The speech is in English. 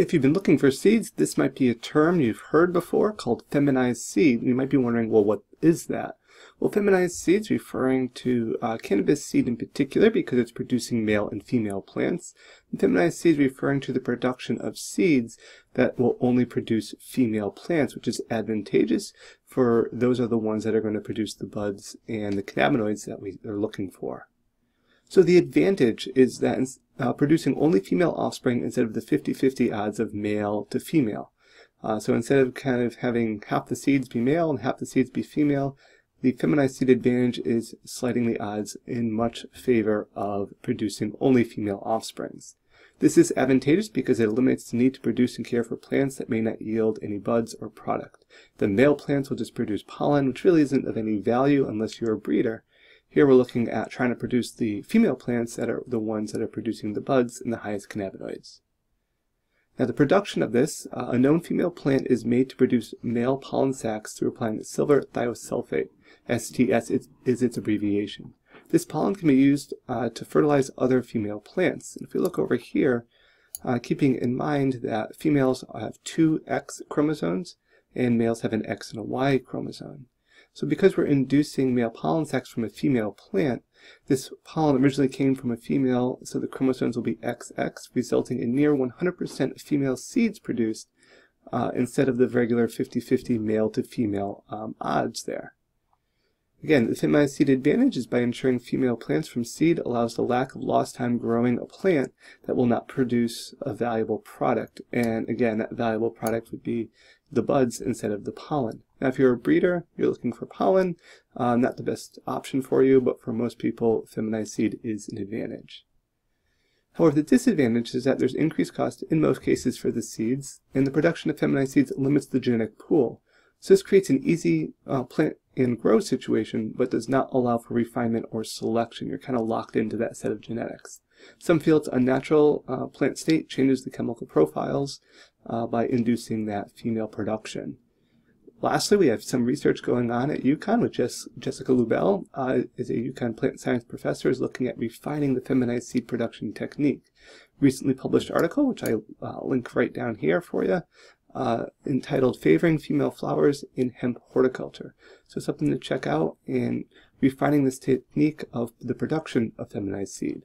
If you've been looking for seeds, this might be a term you've heard before called feminized seed. You might be wondering, well, what is that? Well, feminized seeds referring to uh, cannabis seed in particular because it's producing male and female plants. And feminized seeds referring to the production of seeds that will only produce female plants, which is advantageous for those are the ones that are going to produce the buds and the cannabinoids that we are looking for. So the advantage is that uh, producing only female offspring instead of the 50-50 odds of male to female. Uh, so instead of kind of having half the seeds be male and half the seeds be female, the feminized seed advantage is sliding the odds in much favor of producing only female offsprings. This is advantageous because it eliminates the need to produce and care for plants that may not yield any buds or product. The male plants will just produce pollen, which really isn't of any value unless you're a breeder, here we're looking at trying to produce the female plants that are the ones that are producing the buds and the highest cannabinoids. Now the production of this, uh, a known female plant is made to produce male pollen sacs through applying silver thiosulfate. STS is, is its abbreviation. This pollen can be used uh, to fertilize other female plants. And if we look over here, uh, keeping in mind that females have two X chromosomes and males have an X and a Y chromosome. So because we're inducing male pollen sacs from a female plant, this pollen originally came from a female, so the chromosomes will be XX, resulting in near 100% female seeds produced uh, instead of the regular 50-50 male to female um, odds there. Again, the feminized seed advantage is by ensuring female plants from seed allows the lack of lost time growing a plant that will not produce a valuable product. And again, that valuable product would be the buds instead of the pollen. Now, if you're a breeder, you're looking for pollen, uh, not the best option for you, but for most people, feminized seed is an advantage. However, the disadvantage is that there's increased cost in most cases for the seeds, and the production of feminized seeds limits the genetic pool. So this creates an easy uh, plant and grow situation, but does not allow for refinement or selection. You're kind of locked into that set of genetics. Some feel it's unnatural uh, plant state changes the chemical profiles uh, by inducing that female production. Lastly, we have some research going on at UConn with Jess, Jessica Lubell, uh, is a UConn plant science professor, is looking at refining the feminized seed production technique. Recently published article, which I uh, link right down here for you, uh, entitled Favoring Female Flowers in Hemp Horticulture. So something to check out in refining this technique of the production of feminized seed.